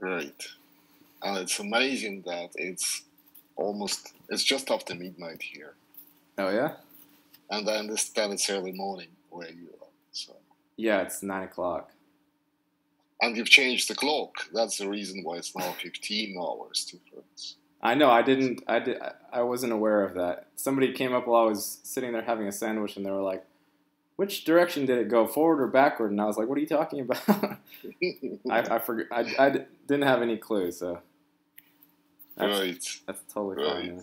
Right. And it's amazing that it's almost, it's just after midnight here. Oh yeah. And I understand it's early morning where you are. So. Yeah, it's nine o'clock. And you've changed the clock. That's the reason why it's now 15 hours difference. I know. I didn't. I did. I wasn't aware of that. Somebody came up while I was sitting there having a sandwich, and they were like, "Which direction did it go, forward or backward?" And I was like, "What are you talking about?" I, I forgot. I, I didn't have any clue, so that's, right. that's totally Right. fine. yeah.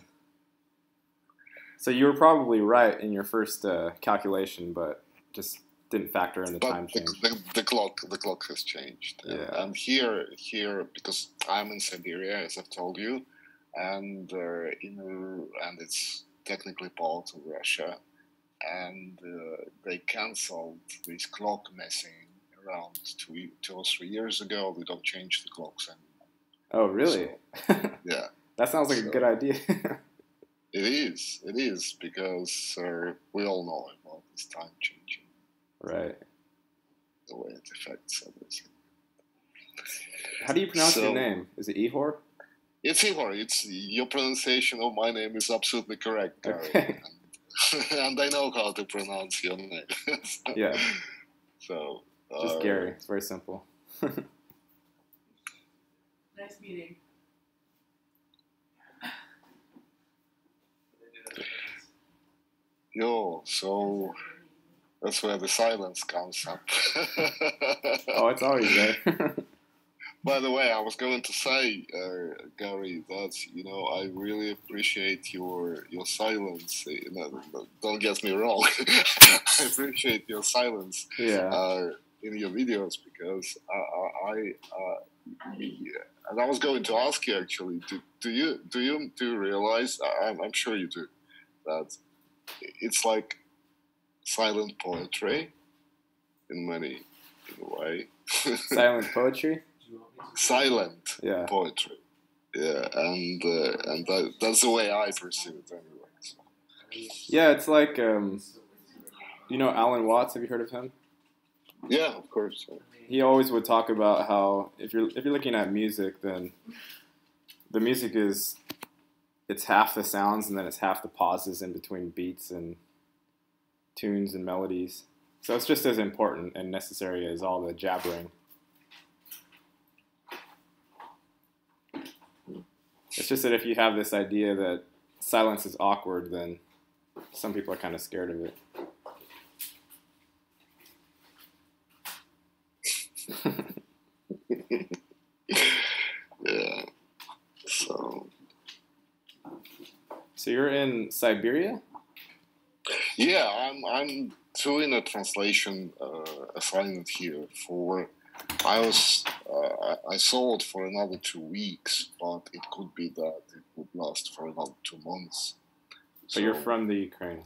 So you were probably right in your first uh, calculation, but just didn't factor in the time But the, change. the, the clock, the clock has changed. And- Yeah. And here, here, because I'm in Siberia, as I've told you, and uh, in uh, and it's technically part of Russia, and uh, they cancelled this clock messing around two, two or three years ago. They don't change the clocks anymore. Oh, really? Yeah, that sounds like a good idea. it is. It is because uh, we all know about this time changing, right. the way it affects everything. How do you pronounce your name? Is it Ihor? It's Igor. It's your pronunciation of my name is absolutely correct, Gary. Okay. And, and I know how to pronounce your name. so, Yeah, So just uh, Gary. It's very simple. Nice meeting. Yo, so that's where the silence comes up. Oh, it's always there. By the way, I was going to say, uh, Gary, that you know I really appreciate your your silence. You know, don't get me wrong. I appreciate your silence yeah. uh, in your videos because I, I, I uh, yeah. and I was going to ask you actually, do, do you do you do you realize? I'm, I'm sure you do that it's like silent poetry in many in a way. Silent poetry. Silent Yeah. poetry. Yeah, and uh, and that, that's the way I perceive it anyway. So. Yeah, it's like um, you know Alan Watts. Have you heard of him? Yeah, of course. He always would talk about how if you're if you're looking at music, then the music is it's half the sounds and then it's half the pauses in between beats and tunes and melodies. So it's just as important and necessary as all the jabbering. It's just that if you have this idea that silence is awkward, then some people are kind of scared of it. Yeah. So So you're in Siberia? yeah, I'm I'm doing a translation uh, assignment here for. I was uh, I, I saw it for another two weeks, but it could be that it would last for another two months. So you're from the Ukraine.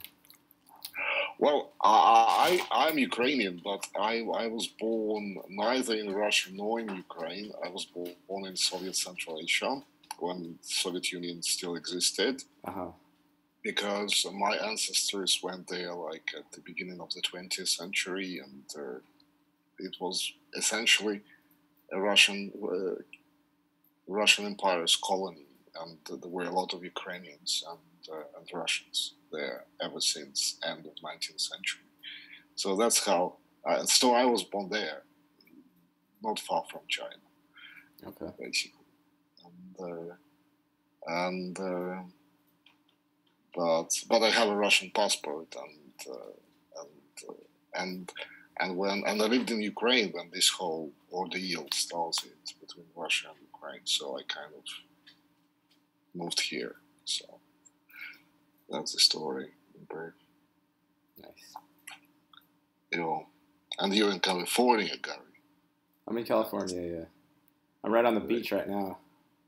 Well, I, I I'm Ukrainian, but I I was born neither in Russia nor in Ukraine. I was born in Soviet Central Asia when Soviet Union still existed, Uh huh. because my ancestors went there like at the beginning of the 20th century, and uh, it was essentially Russian uh, Russian Empire's colony, and there were a lot of Ukrainians and uh, and Russians there ever since end of 19th century. So that's how. Uh, so I was born there, not far from China, Okay. basically, and uh, and uh, but but I have a Russian passport, and uh, and uh, and and when and I lived in Ukraine when this whole ordeal started between Russia and Ukraine, so I kind of moved here. So that's the story in brief. Nice. You know, and you're in California, Gary. I'm in California. Yeah. I'm right on the beach right now.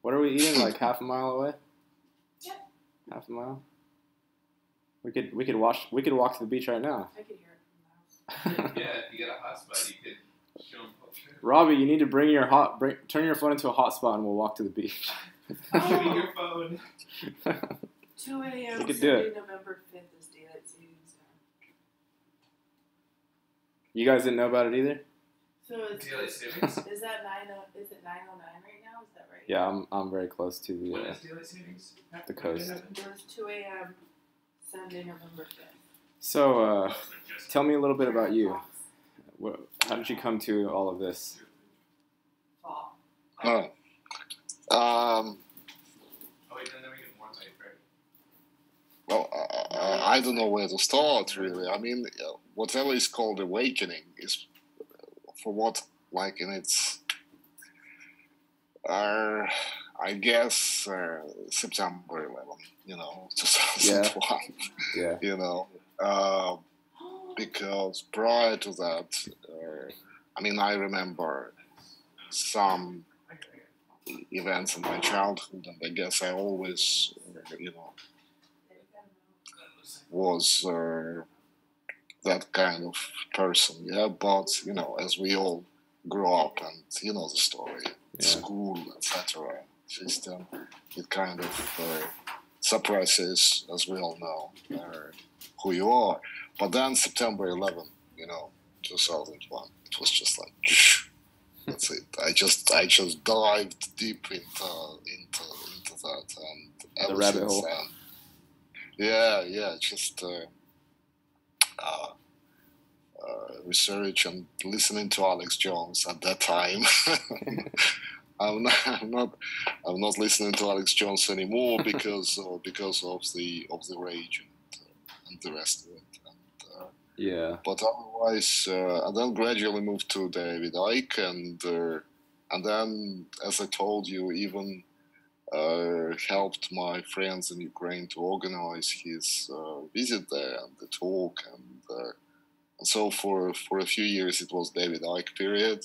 What are we eating? Like half a mile away? Yeah. Half a mile. We could we could watch we could walk to the beach right now. I could hear it from the house. Yeah, if you get a hotspot, you could show them culture. Robbie, you need to bring your hot bring, turn your phone into a hotspot and we'll walk to the beach. Show me your phone. 2 a.m. You do Sunday. November 5th is daylight savings time. you guys didn't know about it either? So it's, Daylight savings? is that 9 o- is it 909 right now? Is that right? Yeah, I'm I'm very close to the. When Uh, is daylight savings? the coast. It was two AM Sunday, November fifth. So, uh, tell me a little bit about you. What, how did you come to all of this? Fall. Um, Oh wait, then, then we get more light, right? well, uh, I don't know where to start, really. I mean, whatever is called awakening is for what, like, in its, uh, I guess, uh, September 11, you know, 2001, Yeah. you know. Uh, because prior to that, uh, I mean, I remember some events in my childhood, and I guess I always, uh, you know, was uh, that kind of person. Yeah, but you know, as we all grow up, and you know the story, Yeah. school, etc., system, it kind of uh, suppresses, as we all know, uh, who you are. But then September 11, you know, 2001, it was just like. That's it. I just I just dived deep into into into that and ever rabbit since hole. then, yeah, yeah, just uh, uh, uh, research and listening to Alex Jones at that time. I'm not, I'm not I'm not listening to Alex Jones anymore because uh, because of the of the rage and, the rest of it. And, uh, Yeah. but otherwise, uh, and then gradually moved to David Icke, and uh, and then, as I told you, even uh, helped my friends in Ukraine to organize his uh, visit there and the talk, and, uh, and so for for a few years it was David Icke period,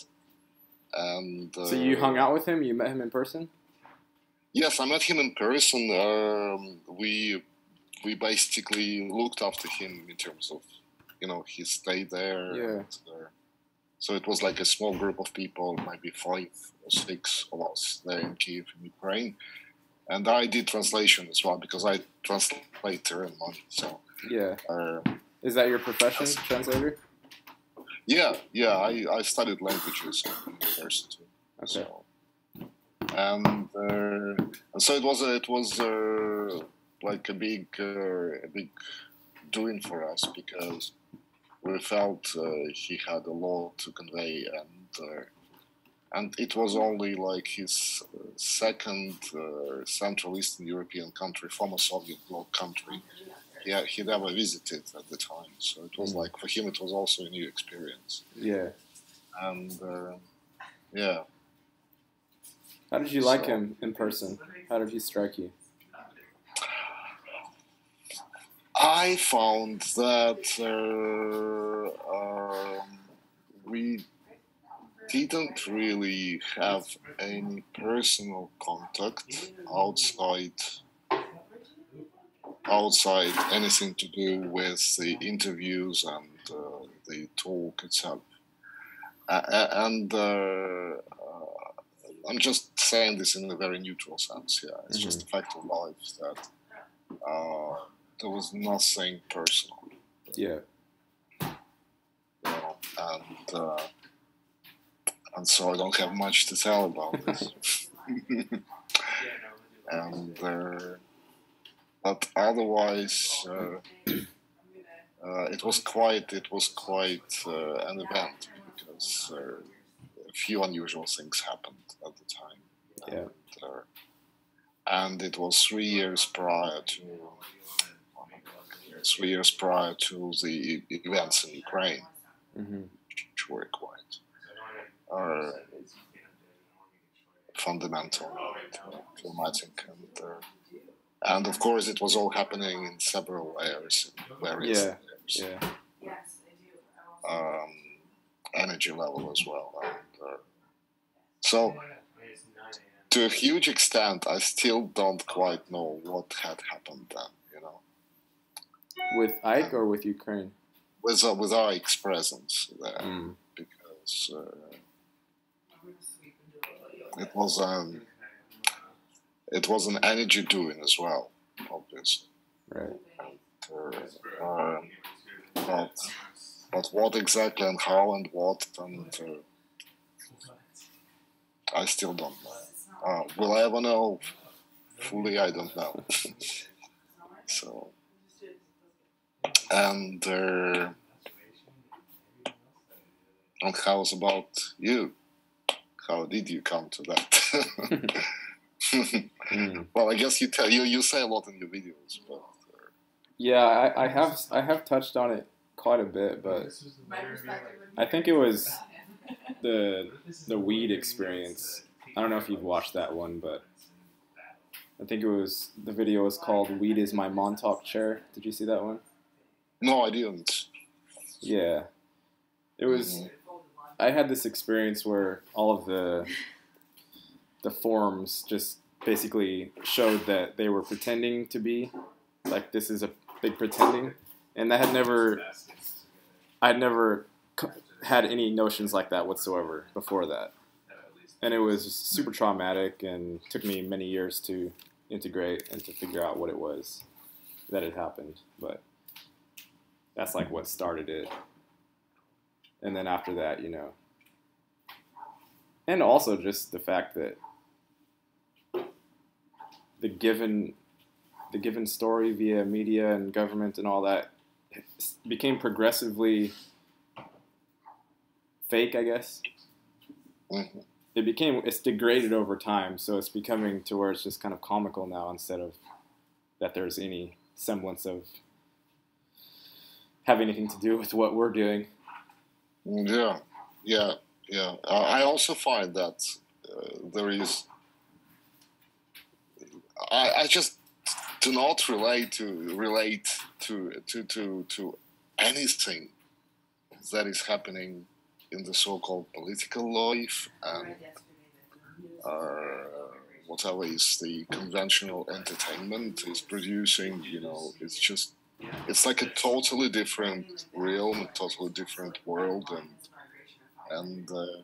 and uh, So you hung out with him? You met him in person? Yes, I met him in person. Um, we we basically looked after him in terms of, you know, he stayed there. Yeah. and, so it was like a small group of people, maybe five or six of us there in Kiev, in Ukraine. And I did translation as well because I translate earn money. So, Yeah. uh, Is that your profession, translator? yeah, yeah, I, I studied languages in university. Okay. So, and uh, and so it was a, it was uh, like a big uh, a big doing for us because we felt uh, he had a lot to convey and uh, and it was only like his uh, second uh, Central Eastern European country, former Soviet bloc country. Yeah, he never visited at the time, so it was Mhm. like for him it was also a new experience, Yeah. and uh, yeah. How did you like him in person? How did he strike you? I found that uh, um, we didn't really have any personal contact outside outside anything to do with the interviews and uh, the talk itself. Uh, and uh, uh, I'm just saying this in a very neutral sense. Yeah, it's just a fact of life that uh, there was nothing personal, Yeah. you know, and uh, and so I don't have much to tell about this. and uh, but otherwise, uh, uh, it was quite it was quite uh, an event because uh, a few unusual things happened at the time. Yeah. And, uh, and it was three years prior to three years prior to the events in Ukraine, hmm which were quite uh, fundamental, and, traumatic, and uh, and of course it was all happening in several areas, various Yeah. areas. Yeah. Yes, I do. I also- um, energy level as well. And, uh, so, to a huge extent, I still don't quite know what had happened then. With Icke or with Ukraine? with uh, with Icke's presence there, Mm. because uh, I'm gonna sweep and do a little it was um, it was an energy doing as well, obviously. Right. Uh, um, but but what exactly and how and what and uh, I still don't know. Uh, will I ever know fully? I don't know. so, and uh, and how's about you? How did you come to that? Mm. well, I guess you tell you you say a lot in your videos, but uh, Yeah, I, I have I have touched on it quite a bit, but My perspective would be I think it was the the weed experience. I don't know if you've watched that one, but I think it was the video was called "Weed is my Montauk chair." Did you see that one? No, I didn't. Yeah, it was. Mm-hmm. I had this experience where all of the the forums just basically showed that they were pretending to be like this is a big pretending, and I had never I had never had any notions like that whatsoever before that, and it was super traumatic and took me many years to integrate and to figure out what it was that had happened, but that's like what started it and then after that, you know, and also just the fact that the given the given story via media and government and all that became progressively fake, I guess. Mhm. It became it's degraded over time, so it's becoming to where it's just kind of comical now instead of that there's any semblance of have anything to do with what we're doing. Yeah, yeah, yeah. Uh, I also find that uh, there is. I, I just do not relate to relate to to to to anything that is happening in the so-called political life and uh, whatever is the conventional entertainment is producing. You know, it's just it's like a totally different realm, a totally different world, and and uh,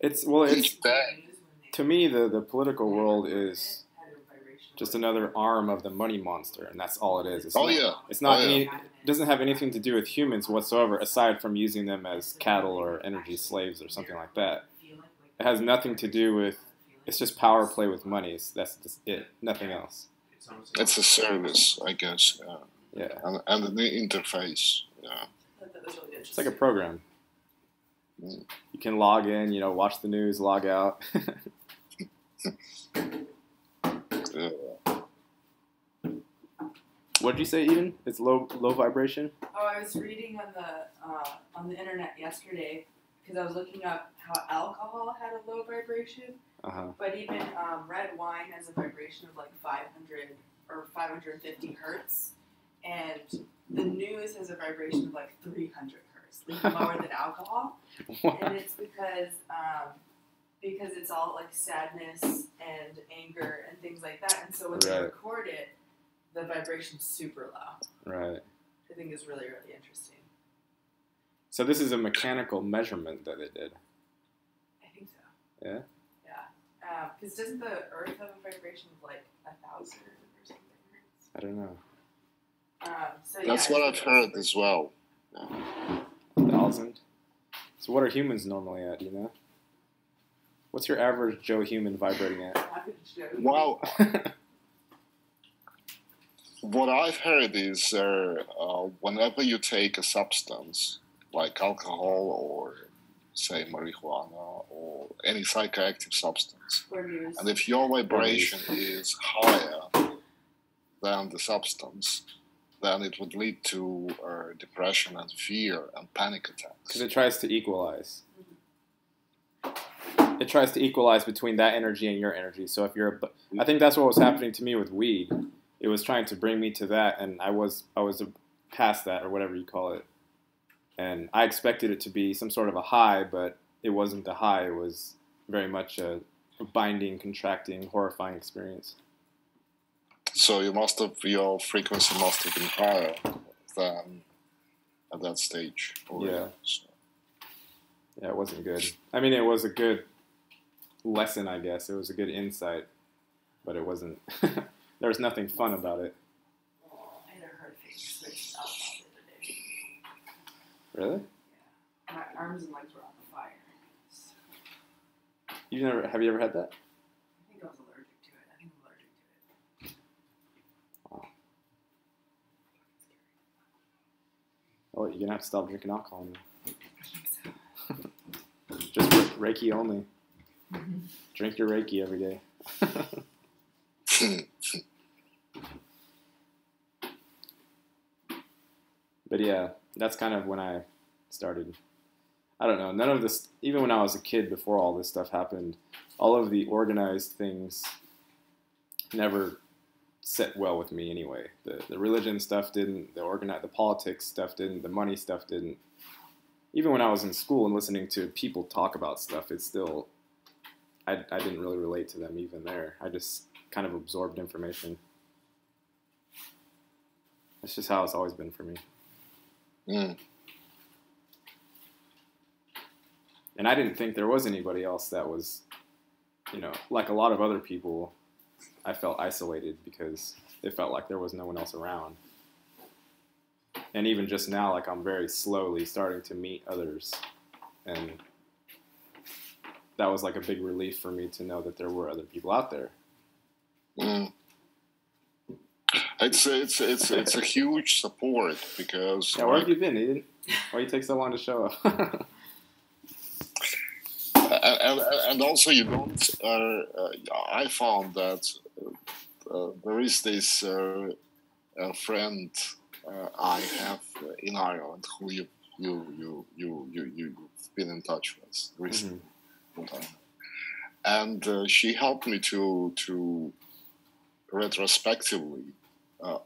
It's well, it's to me the the political world is just another arm of the money monster, and that's all it is. It's oh not, yeah, it's not Oh, any. yeah. It doesn't have anything to do with humans whatsoever, aside from using them as cattle or energy slaves or something like that. It has nothing to do with. It's just power play with money. It's, that's just it. Nothing else. It's a service, I guess, yeah. Yeah, and and the interface, yeah. it's like a program. Mm. You can log in, you know, watch the news, log out. yeah. what did you say, Eden? It's low low vibration. Oh, I was reading on the uh, on the internet yesterday because I was looking up how alcohol had a low vibration, Uh huh. but even um, red wine has a vibration of like 500 or 550 hertz, and the news has a vibration of like 300 hertz, like lower than alcohol. and it's because um, because it's all like sadness and anger and things like that. And so when they record it, the vibration's super low. right. I think is really really interesting. So this is a mechanical measurement that they did. I think so. Yeah? Yeah. Because doesn't the Earth have a vibration of like a thousand or something? I don't know. Um, so That's yeah, what I I've heard as well. A thousand. So what are humans normally at? You know? What's your average Joe human vibrating at? Happy to. Well, what I've heard is uh, uh, whenever you take a substance like alcohol or say marijuana or any psychoactive substance, and if your vibration is higher than the substance, then it would lead to uh, depression and fear and panic attacks. Because it tries to equalize. It tries to equalize between that energy and your energy. So if you're, I think that's what was happening to me with weed. It was trying to bring me to that, and I was I was past that or whatever you call it. And I expected it to be some sort of a high, but it wasn't a high. It was very much a, binding, contracting, horrifying experience. So you must have your frequency must have been higher than at that stage. already. Yeah. So, Yeah, it wasn't good. I mean, it was a good lesson, I guess. It was a good insight, but it wasn't. there was nothing fun about it. Really? Yeah. My arms and legs were on the fire. So. You never have you ever had that? I think I was allergic to it. I think I'm allergic to it. Oh. Oh, you're gonna have to stop drinking alcohol now. I think so. Just Reiki only. Mm-hmm. Drink your Reiki every day. but yeah, that's kind of when I started. I don't know. None of this, even when I was a kid, before all this stuff happened, all of the organized things never set well with me anyway. The the religion stuff didn't. The organize, the politics stuff didn't. The money stuff didn't. Even when I was in school and listening to people talk about stuff, it's still. I, I didn't really relate to them even there. I just kind of absorbed information. That's just how it's always been for me. Mm. And I didn't think there was anybody else that was, you know, like a lot of other people, I felt isolated because it felt like there was no one else around. And even just now, like I'm very slowly starting to meet others. And that was like a big relief for me to know that there were other people out there. Mm. It's it's it's it's a huge support because Yeah, where like, have you been? Why you take so long to show up? and, and also you don't. Uh, uh, I found that uh, there is this uh, uh, friend uh, I have in Ireland who you you you you you you've been in touch with recently, and uh, she helped me to to retrospectively uh,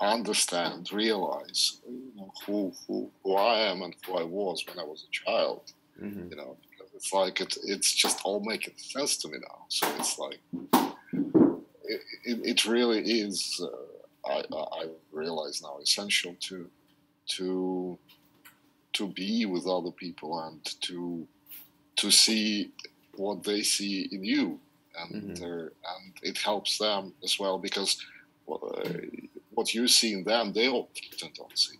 understand, realize you know, who, who who I am and who I was when I was a child hmm you know because it's like it, it's just all making sense to me now so it's like it, it, it really is uh, I, I realize now essential to to to be with other people and to to see what they see in you and Mhm. uh, and it helps them as well because what you see in them they often don't see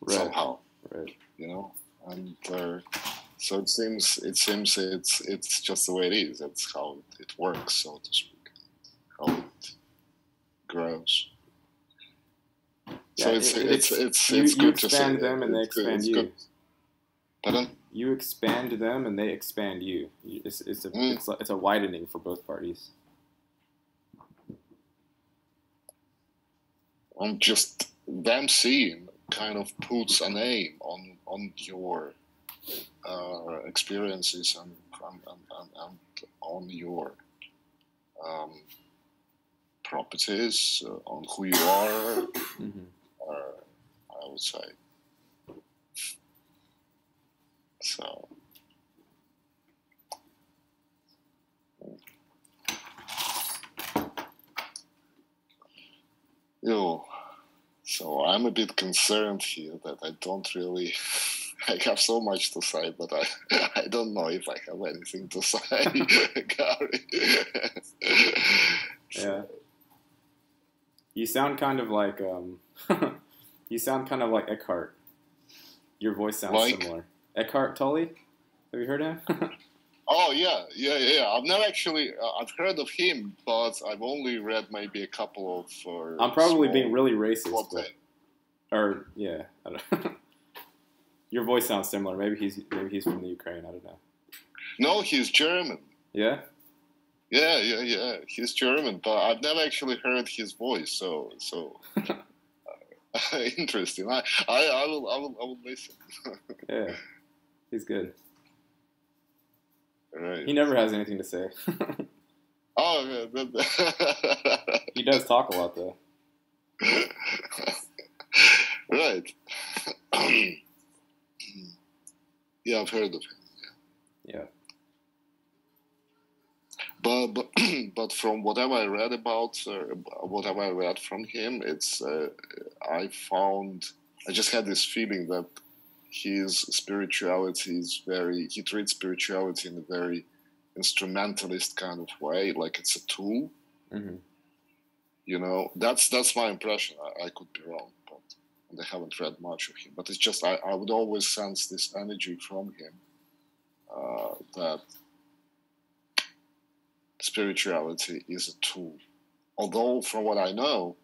Right, somehow right. you know and uh, so it seems it seems it's it's just the way it is That's how it works so to speak how it grows so Yeah, it's, it- it's it's- it's you- it's you good to see expand them and they expand you. You expand them and they expand you. You- It's, it's, a, Mm. it's, a, it's a widening for both parties. And just them seeing kind of puts a name on on your uh, experiences and, and, and, and, on your um, properties, uh, on who you are, hmm uh, I would say. So. Yo, so I'm a bit concerned here that I don't really. I have so much to say, but I, I don't know if I have anything to say, Gary. Yeah. You sound kind of like um, you sound kind of like Eckhart. Your voice sounds Like? similar. Eckhart Tolle. Have you heard him? Oh yeah, yeah, yeah. I've never actually. Uh, I've heard of him, but I've only read maybe a couple of. Uh, I'm probably being really racist, but, or yeah, I don't Your voice sounds similar. Maybe he's maybe he's from the Ukraine. I don't know. No, he's German. Yeah. Yeah, yeah, yeah. He's German, but I've never actually heard his voice. So, so interesting. I, I, I will, I will, I will listen. Yeah. He's good. Right. He never has anything to say. Oh, yeah, that- he does talk a lot though. right. yeah, I've heard of him. Yeah. But but, but from whatever I read about uh, whatever I read from him, it's uh, I found I just had this feeling that his spirituality is very he treats spirituality in a very instrumentalist kind of way, like it's a tool. hmm You know, that's that's my impression. I, I could be wrong, but and I haven't read much of him. But it's just I, I would always sense this energy from him uh, that spirituality is a tool. Although, from what I know,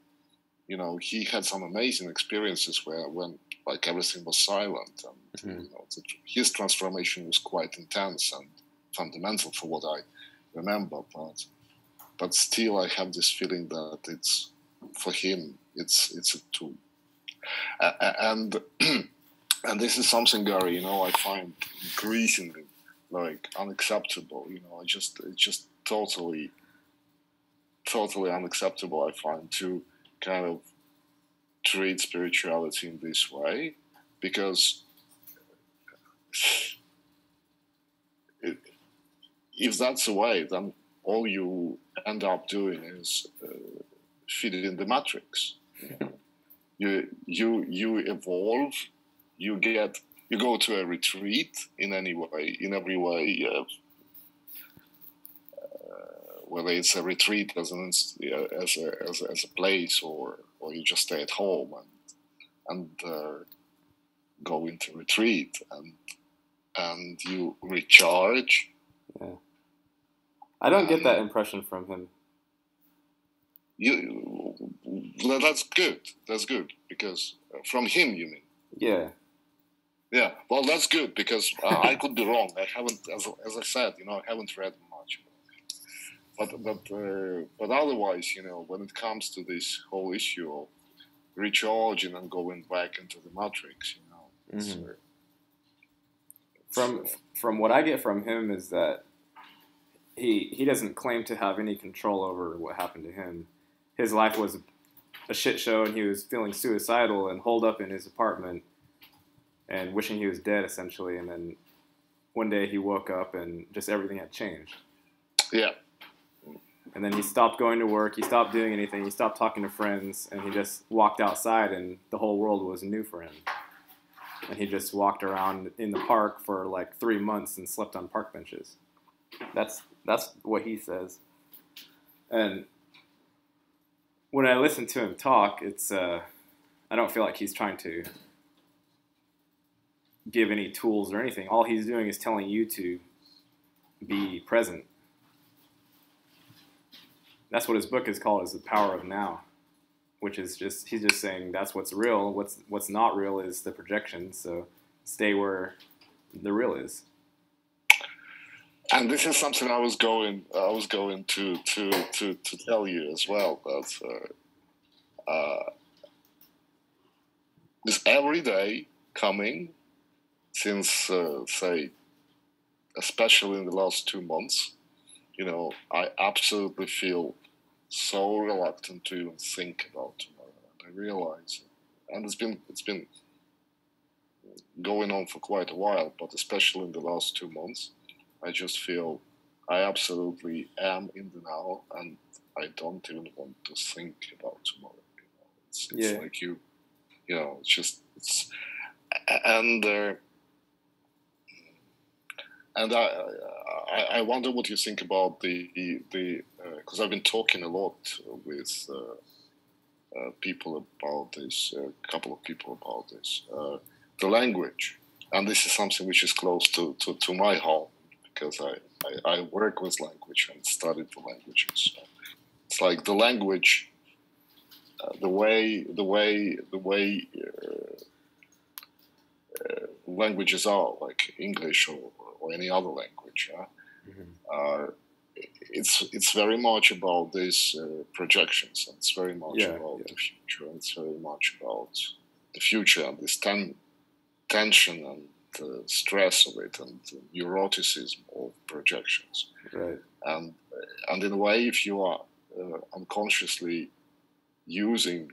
you know, he had some amazing experiences where when like everything was silent, and Mhm. you know, the, his transformation was quite intense and fundamental for what I remember. But but still, I have this feeling that it's for him, it's it's a tool, a- and and this is something, Gary. You know, I find increasingly like unacceptable. You know, I just it's just totally totally unacceptable. I find to kind of treat spirituality in this way because it, if that's the way, then all you end up doing is uh, feeding the matrix. You, you you evolve, you get you go to a retreat in any way, in every way. Uh, uh, whether it's a retreat as an uh, as a, as a as a place or you just stay at home and and uh, go into retreat and and you recharge. Yeah. I don't get that impression from him. You that's good. That's good because uh, from him you mean. Yeah, Yeah, well, that's good because uh, I could be wrong. I haven't, as, as I said, you know, I haven't read. But but uh, but otherwise, you know, when it comes to this whole issue of recharging and going back into the matrix, you know, it's, Mhm. uh, from from what I get from him is that he he doesn't claim to have any control over what happened to him. His life was a shit show, and he was feeling suicidal and holed up in his apartment and wishing he was dead, essentially. And then one day he woke up and just everything had changed. yeah, And then he stopped going to work. He stopped doing anything. He stopped talking to friends, and he just walked outside, and the whole world was new for him. And he just walked around in the park for like three months and slept on park benches. That's that's what he says. And when I listen to him talk, it's uh, I don't feel like he's trying to give any tools or anything. All he's doing is telling you to be present that's what his book is called is the power of now which is just he's just saying that's what's real. What's what's not real is the projection. So stay where the real is. And this is something I was going, I was going to to to, to tell you as well that uh, uh, this every day coming since uh, say, especially in the last two months, you know, I absolutely feel so reluctant to even think about tomorrow. And I realize, and it's been it's been going on for quite a while, but especially in the last two months, I just feel I absolutely am in the now, and I don't even want to think about tomorrow. You know, it's, it's Yeah. like you, you know, it's just it's, and uh, and I, I I wonder what you think about the the because I've been talking a lot with uh, uh, people about this, a couple of people about this, uh, the language, and this is something which is close to, to, to my home because I, I, I work with language and studied the languages. So it's like the language, uh, the way the way the way uh, uh, languages are, like English or, or any other language. Yeah? uh, it's it's very much about these uh, projections. And it's very much Yeah, about yeah. the future. and It's very much about the future and this ten- tension and the stress of it and the neuroticism of projections. right And and in a way, if you are uh, unconsciously using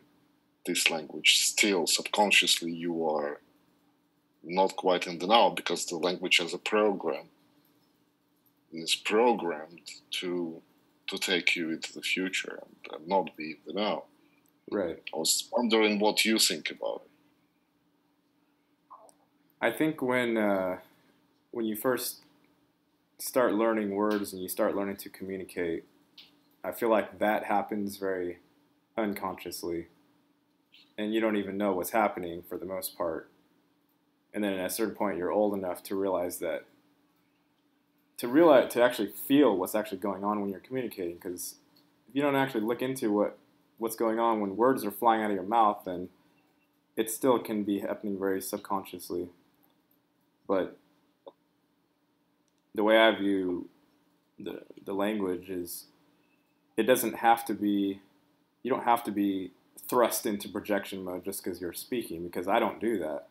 this language, still subconsciously you are not quite in the now because the language as a program is programmed to to take you into the future and, and not be in the now. right I was wondering what you think about it. I think when uh, when you first start learning words and you start learning to communicate, I feel like that happens very unconsciously, and you don't even know what's happening for the most part. And then at a certain point, you're old enough to realize that to realize to actually feel what's actually going on when you're communicating, because if you don't actually look into what what's going on when words are flying out of your mouth, then it still can be happening very subconsciously. But the way I view the the language is it doesn't have to be you don't have to be thrust into projection mode just because you're speaking because I don't do that.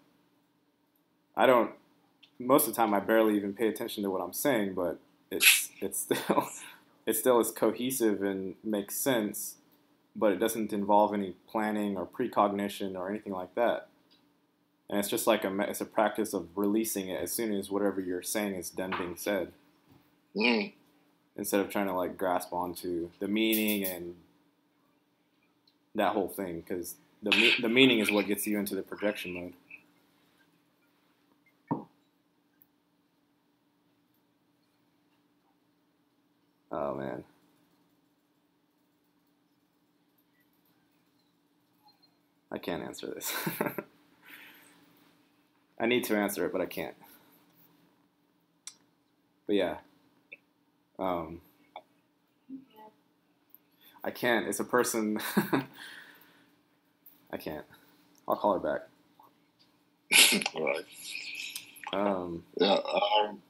I don't most of the time I barely even pay attention to what I'm saying, but it's it's still it still is cohesive and makes sense, but it doesn't involve any planning or precognition or anything like that. And it's just like a it's a practice of releasing it as soon as whatever you're saying is done being said, Mm. instead of trying to like grasp onto the meaning and that whole thing, because the the meaning is what gets you into the projection mode. Oh man. I can't answer this. I need to answer it, but I can't. But yeah. Um, I can't. It's a person. I can't. I'll call her back. right. Um, Yeah. Um,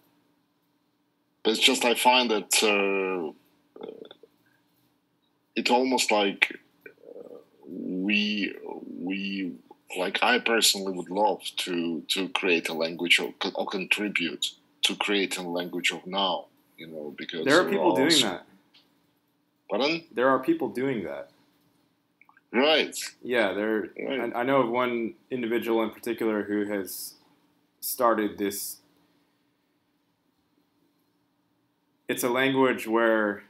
it's just I find that uh, uh, it almost like we we like I personally would love to to create a language or, or contribute to creating a language of now. You know, because there are people doing also- that. Pardon? There are people doing that. Right. Yeah, there. Right. I, I know of one individual in particular who has started this. It's a language where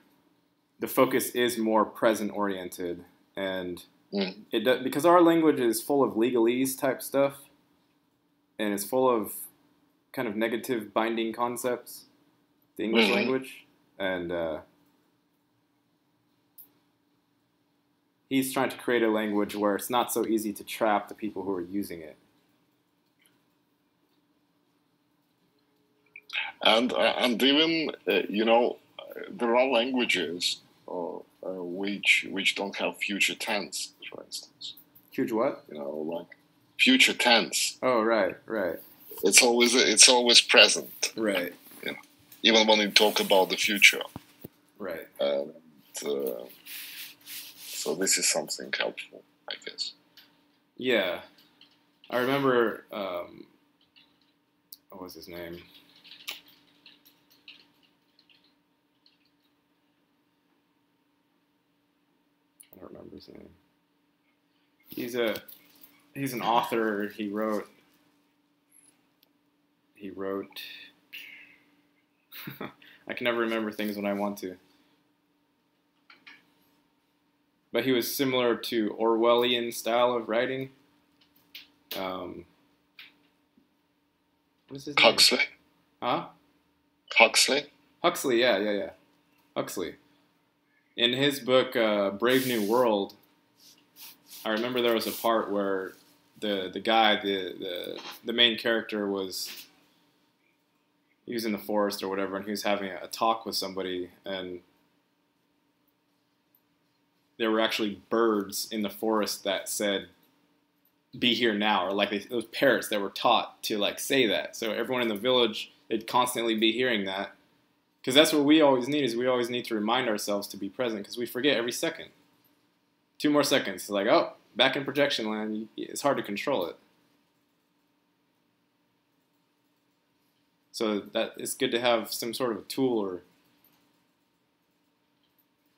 the focus is more present oriented, and Mm. it does, because our language is full of legalese type stuff, and it's full of kind of negative binding concepts, the English Mhm. language, and uh, he's trying to create a language where it's not so easy to trap the people who are using it. and uh, and even uh, you know uh, there are languages uh, which which don't have future tense, for instance. Huge what? You know, like future tense. Oh, right, right, It's always it's always present, right, You know, even when you talk about the future. right. And uh, so this is something helpful, I guess. Yeah, I remember. Um, what was his name? I don't remember his name. He's a he's an author. He wrote. He wrote. I can never remember things when I want to. But he was similar to Orwellian style of writing. Um, what is his name? Huxley, Huh? Huxley. Huxley, yeah, yeah, yeah. Huxley. In his book, uh, Brave New World, I remember there was a part where the the guy, the the, the main character was he was in the forest or whatever, and he was having a, talk with somebody, and there were actually birds in the forest that said be here now or like those parrots that were taught to like say that. So everyone in the village they'd constantly be hearing that because that's what we always need is we always need to remind ourselves to be present because we forget every second. Two more seconds it's like oh back in projection land it's hard to control it. So that it's good to have some sort of a tool or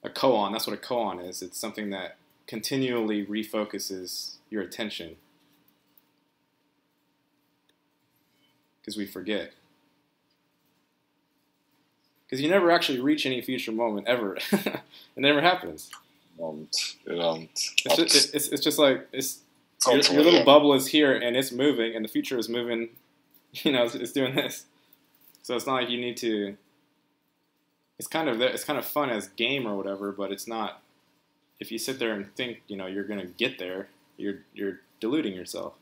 a koan that's what a koan is it's something that continually refocuses your attention. Because we forget because you never actually reach any future moment ever. It never happens. It's just, it's, it's just like it's your, your little bubble is here and it's moving and the future is moving. You know it's, it's doing this. So it's not like you need to it's kind of it's kind of fun as game or whatever but it's not if you sit there and think you know you're gonna get there you're you're deluding yourself.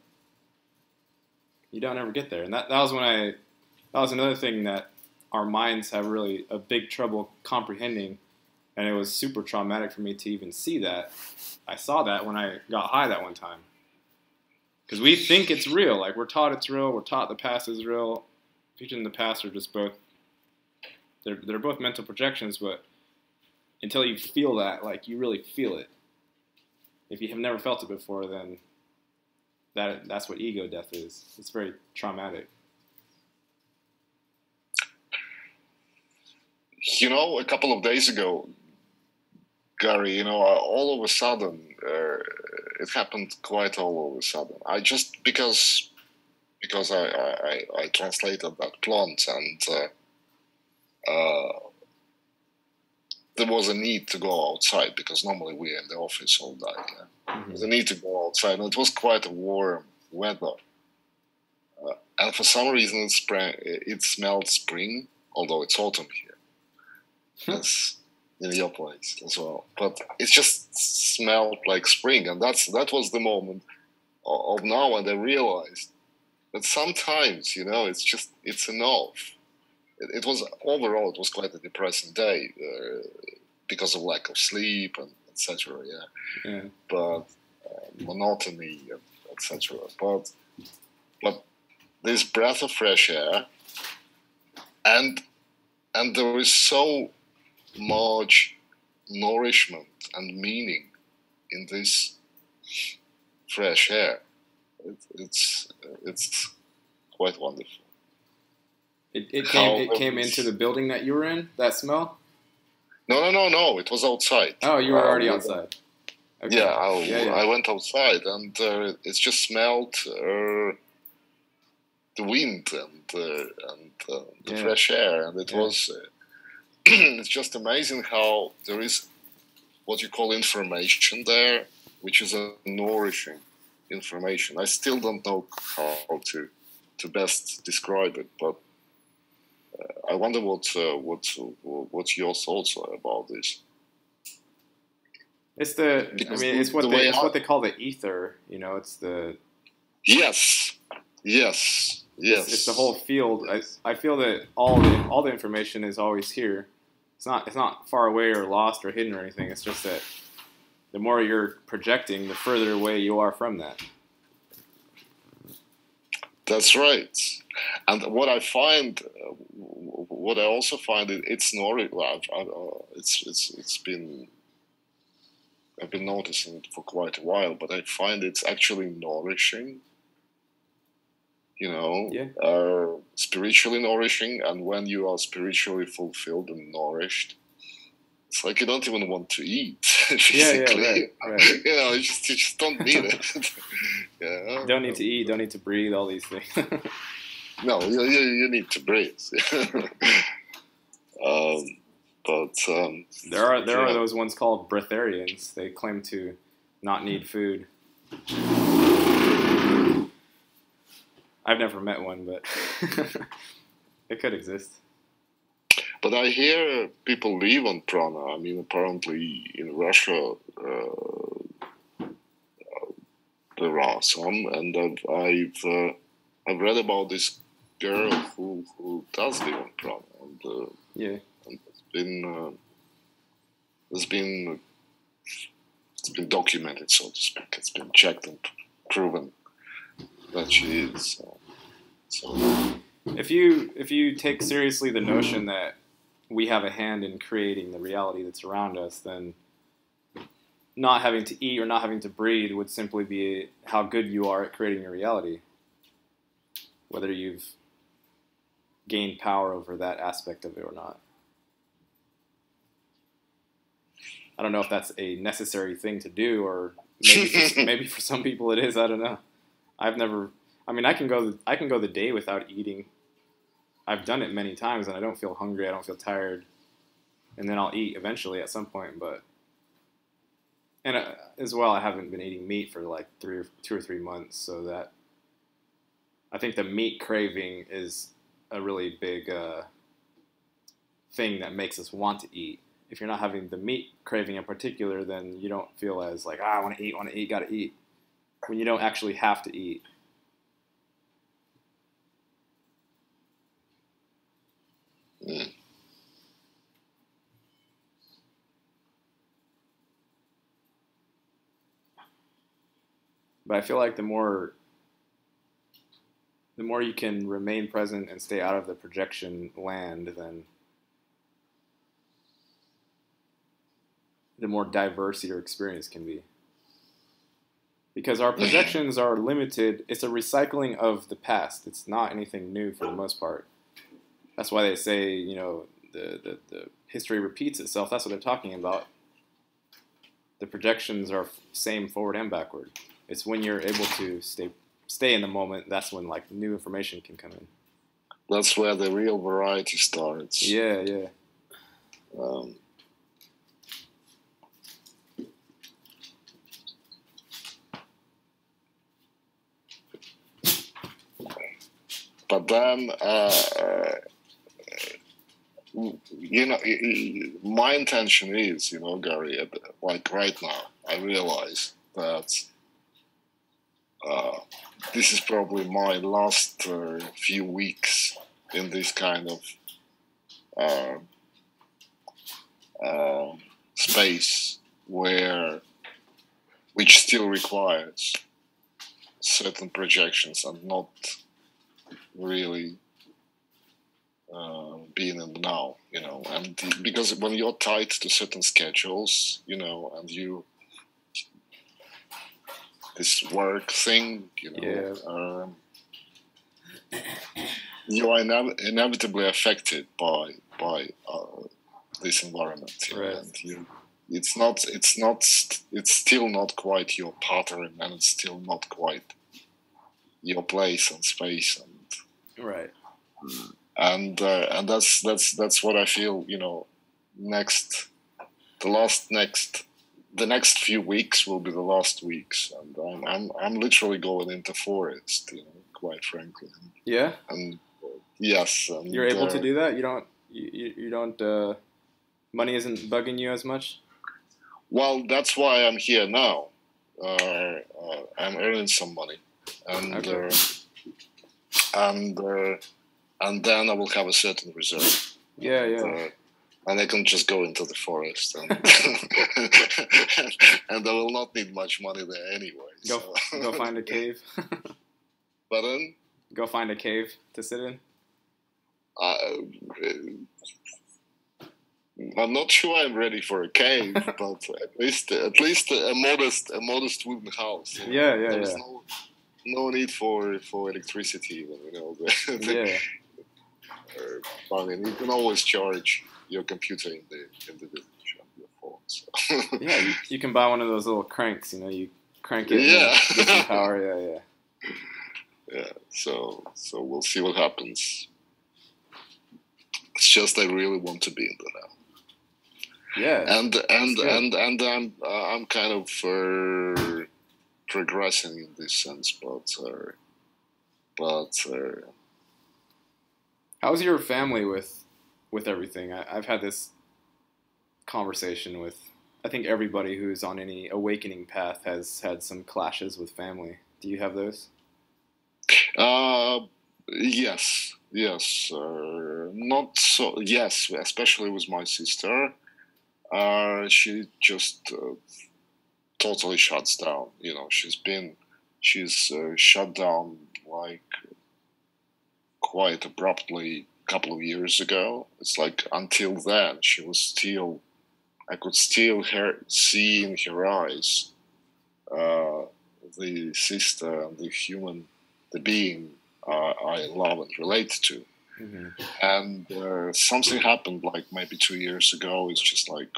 You don't ever get there. And that, that was when i that was another thing that our minds have really a big trouble comprehending and it was super traumatic for me to even see that i saw that when i got high that one time because we think it's real. Like we're taught it's real. We're taught the past is real. Future and the past are just both. They're they're both mental projections, but until you feel that, like you really feel it. If you have never felt it before, then that that's what ego death is. It's very traumatic. You know, a couple of days ago, Gary, you know, all of a sudden, uh, it happened quite all of a sudden. I just because because I I, I translated that plant and uh, uh, there was a need to go outside because normally we're in the office all day. Yeah? Mhm. There's a need to go outside, and it was quite a warm weather. Uh, and for some reason, it, sprang, it smelled spring, although it's autumn here. Yes, in your place as well. But it just smelled like spring, and that's that was the moment of, of now when I realized that sometimes, you know, it's just it's enough. It, it was overall, it was quite a depressing day uh, because of lack of sleep and etc. Yeah Yeah. but uh, monotony, etc. But but this breath of fresh air, and and there is so much nourishment and meaning in this fresh air. It, it's it's quite wonderful. It, it came it it came into the building that you were in. That smell. No, no, no, no. It was outside. Oh, you were Um, already outside. Okay. Yeah, I, Yeah, yeah. I went outside and uh, it just smelled uh, the wind and uh, and uh, the Yeah. fresh air, and it was. It's just amazing how there is what you call information there, which is a nourishing information. I still don't know how to to best describe it, but uh, I wonder what uh, what what your thoughts are about this. It's the. I mean, it's what the they it's I- what they call the ether. You know, it's the Yes, yes, yes. it's, it's the whole field. I, I feel that all the all the information is always here. It's not it's not far away or lost or hidden or anything. It's just that the more you're projecting, the further away you are from that. That's right. And what I find, uh, what I also find, it, it's nouri- well, I've, I've, uh, it's it's it's been. I've been noticing it for quite a while, but I find it's actually nourishing. You know, Yeah. uh, spiritually nourishing, and when you are spiritually fulfilled and nourished, it's like you don't even want to eat Yeah, physically. yeah, right, right. You know, you just you just don't need it. yeah. Don't need to eat. Don't need to breathe. All these things. No, you, you, you need to breathe. um, but um, There are there are those ones called breatharians. They claim to not need food. I've never met one, but it could exist. but I hear people live on prana. I mean, apparently in Russia uh, there are some, and I've I've, uh, I've read about this girl who who does live on prana, and uh, Yeah, it's been uh, it's been it's been documented, so to speak. It's been checked and proven that she is. So, so if you if you take seriously the notion that we have a hand in creating the reality that's around us, then not having to eat or not having to breathe would simply be how good you are at creating your reality. Whether you've gained power over that aspect of it or not. I don't know if that's a necessary thing to do, or maybe for, maybe for some people it is. I don't know. I've never. I mean, I can go. I can go the day without eating. I've done it many times, and I don't feel hungry. I don't feel tired, and then I'll eat eventually at some point. But and uh, as well, I haven't been eating meat for like three or two or three months, so that I think the meat craving is a really big uh, thing that makes us want to eat. If you're not having the meat craving in particular, then you don't feel as like ah, I want to eat, want to eat, gotta eat. When you don't actually have to eat. mm. But I feel like the more the more you can remain present and stay out of the projection land, then the more diverse your experience can be. Because our projections are limited, it's a recycling of the past. It's not anything new for the most part. That's why they say, you know, the, the, the history repeats itself. That's what they're talking about. The projections are same forward and backward. It's when you're able to stay stay in the moment. That's when like new information can come in. That's where the real variety starts. Yeah, yeah. Um, but then, uh, uh, you know, my intention is, you know, Gary, uh, like right now, I realize that uh, this is probably my last uh, few weeks in this kind of uh, um, space where which still requires certain projections and not really uh, being in the now, you know, and because when you're tied to certain schedules, you know, and you this work thing, you know, um, you are inev- inevitably affected by by uh, this environment, you know, and you. It's not. It's not. It's still not quite your pattern, and it's still not quite your place and space, and Right. and uh, and that's that's that's what I feel. You know, next, the last next, the next few weeks will be the last weeks, and I'm I'm, I'm literally going into forest. You know, quite frankly, Yeah. and uh, yes, and, You're able to uh, do that. You don't. You, you, don't. Uh, money isn't bugging you as much. Well, that's why I'm here now. Uh, uh, I'm earning some money, and Okay. Uh, and uh, and then I will have a certain reserve. Yeah, yeah. Uh, and I can just go into the forest, and, and I will not need much money there anyway. Go- so. Go find a cave. But then, Go find a cave to sit in. uh, I'm not sure I'm ready for a cave, but at least at least a modest a modest wooden house. Yeah, yeah, There's yeah. No need for for electricity even. You know, the, the, Yeah. uh, I mean, you can always charge your computer in the in the your phone. So. Yeah. You, you can buy one of those little cranks. You know, you crank it. Yeah. And get some power. Yeah, yeah. yeah. So so we'll see what happens. It's just I really want to be in the now. Yeah. and and good. and and I'm uh, I'm kind of uh, progressing in this sense, but uh, but uh, How's your family with with everything? I, I've had this conversation with I think everybody who's on any awakening path has had some clashes with family. Do you have those? uh, yes, yes, uh, not so. Yes, especially with my sister, uh, she just uh, totally shuts down. You know, she's been she's uh, shut down like quite abruptly a couple of years ago. It's like until then she was still I could still her see in her eyes uh, the sister and the human, the being uh, I love and relate to. Mm-hmm. And uh, something happened like maybe two years ago. It's just like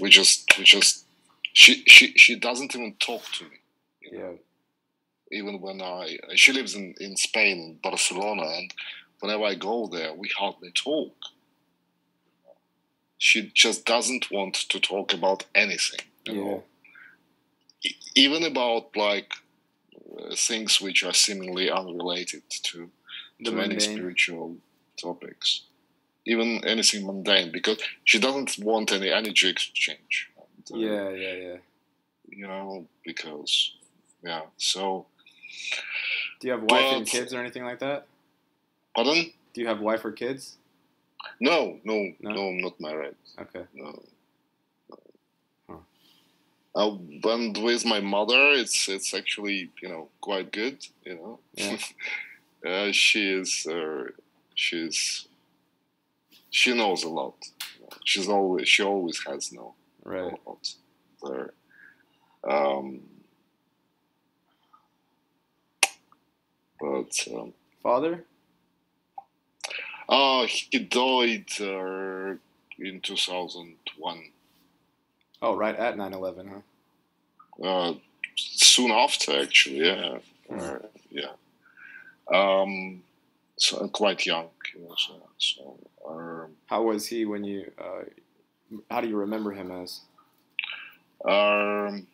we just we just she she she doesn't even talk to me. You know? Yeah. even when I she lives in, in Spain in Barcelona and whenever I go there we hardly talk. She just doesn't want to talk about anything. You Yeah. know? E- Even about like uh, things which are seemingly unrelated to, The to any mundane. spiritual topics. Even anything mundane because she doesn't want any energy exchange. Uh, Yeah, yeah, yeah. You know, because yeah. So Do you have wife and kids or anything like that? pardon? Do you have wife or kids? No, no, No? no, I'm not married. Okay. No. no. Huh. Uh, and with my mother, it's it's actually you know quite good. You know, Yeah. uh, she is. Uh, she's. She knows a lot. She's always. She always has known Right. There. Um, but um, Father? uh, he died uh, in 2001. Oh, right at 9/11, huh? Uh, soon after, actually, yeah, uh, yeah. Um, so quite young, you know, so, so um, How was he when you? Uh, how do you remember him as? um,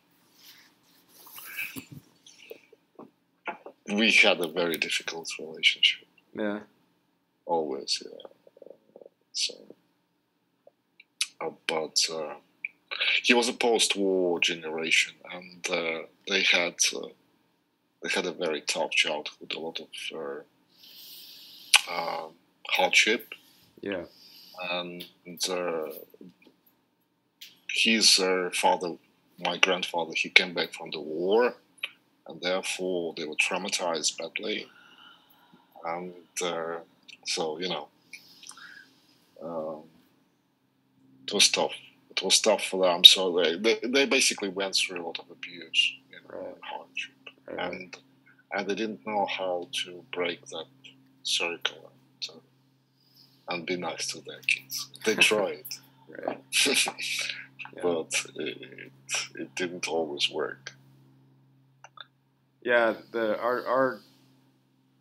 we had a very difficult relationship, Yeah. always, yeah. So, uh, but uh, he was a post-war generation, and uh, they had uh, they had a very tough childhood, a lot of uh, uh, hardship, Yeah. and uh, his uh, father, my grandfather, he came back from the war, and therefore they were traumatized badly, and uh, so you know, um, it was tough. It was tough for them. So they, they, they basically went through a lot of abuse, you know, Right. and hardship right. and and they didn't know how to break that circle and, uh, and be nice to their kids. They tried, right. Yeah. but it, it didn't always work. Yeah, the our our